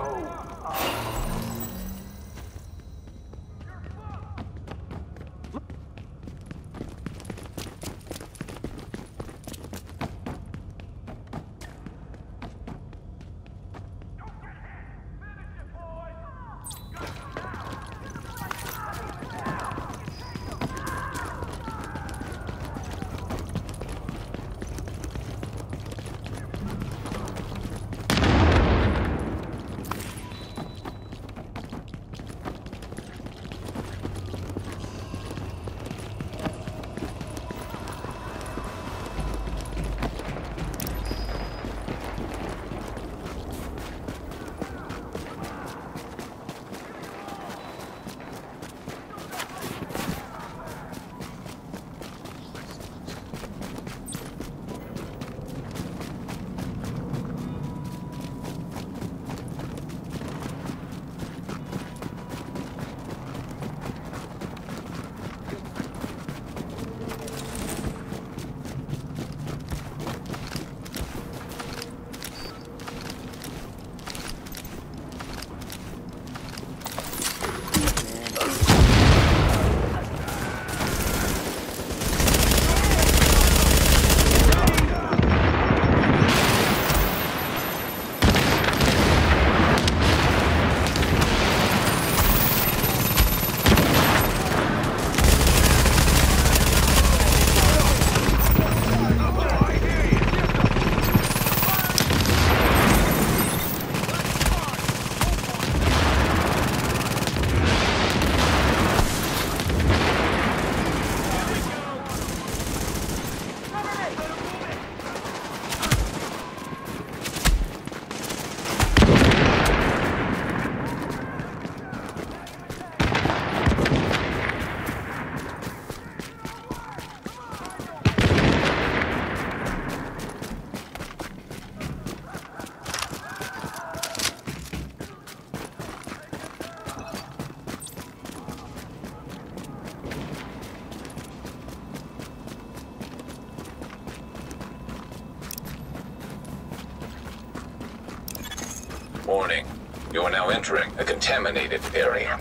Oh. Warning. You are now entering a contaminated area.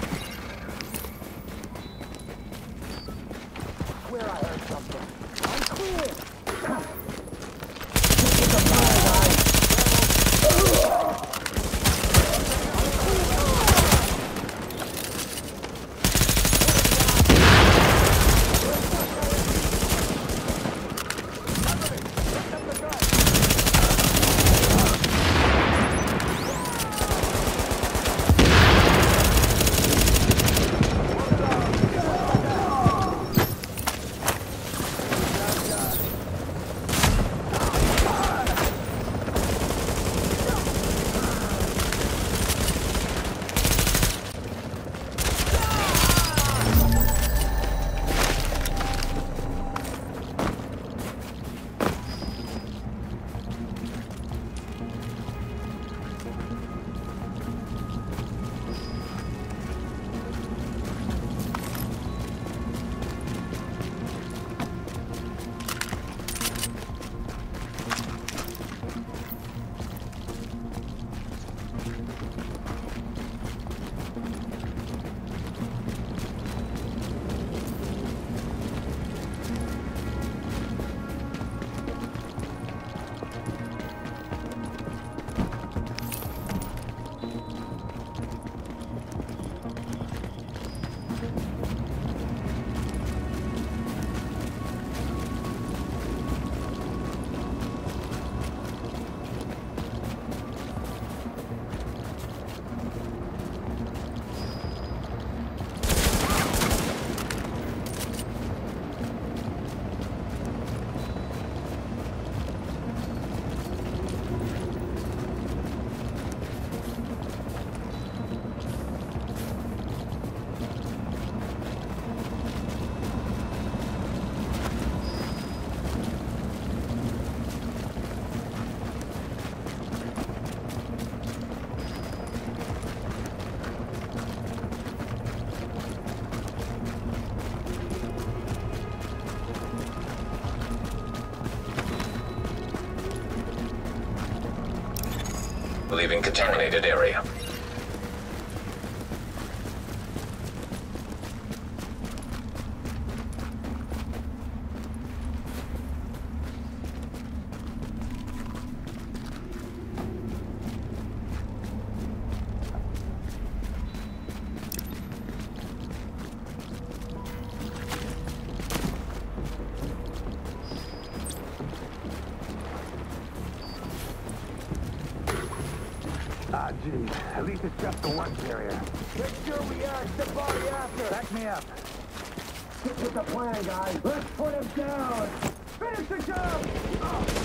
Contaminated area. At least it's just the one carrier. Make sure we ask the body after. Back me up. Stick with the plan, guys. Let's put him down. Finish the job. Oh.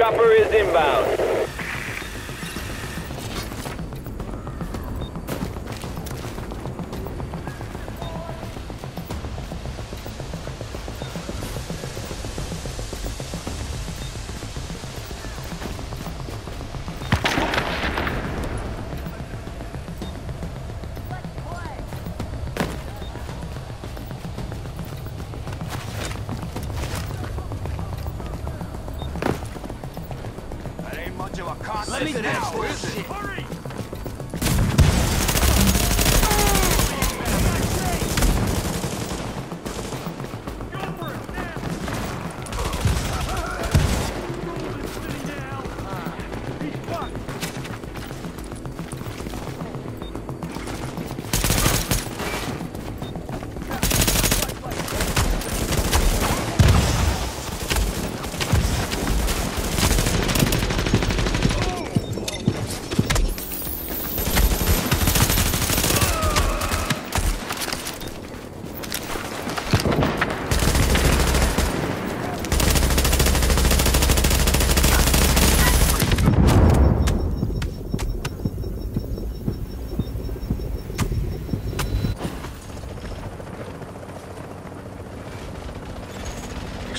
Chopper is inbound. Let me fix this shit. Hurry!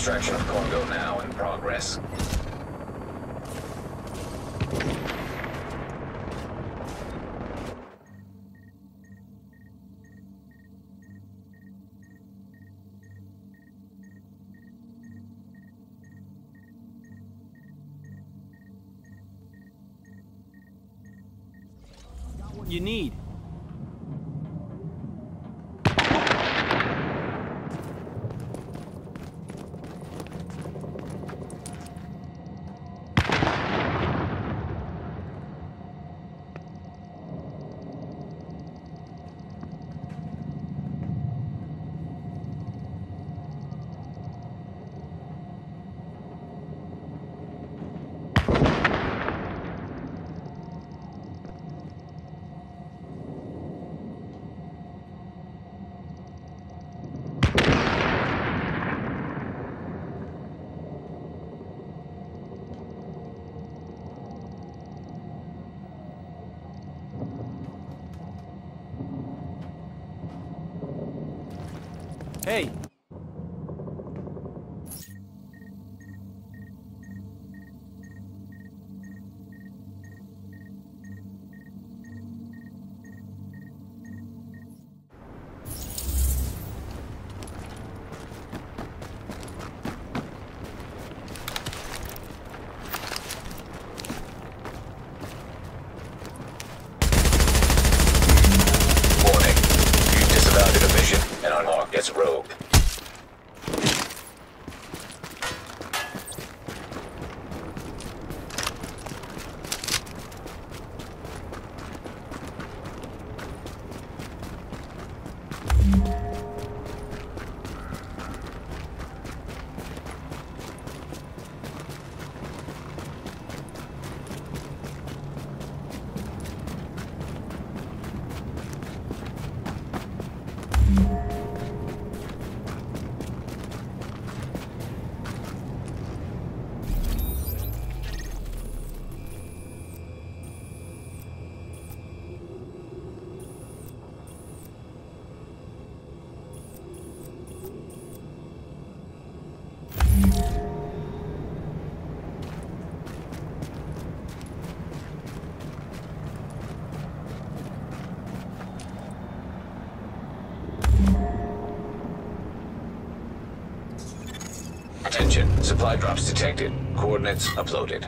Extraction of Congo now in progress. Attention. Supply drops detected. Coordinates uploaded.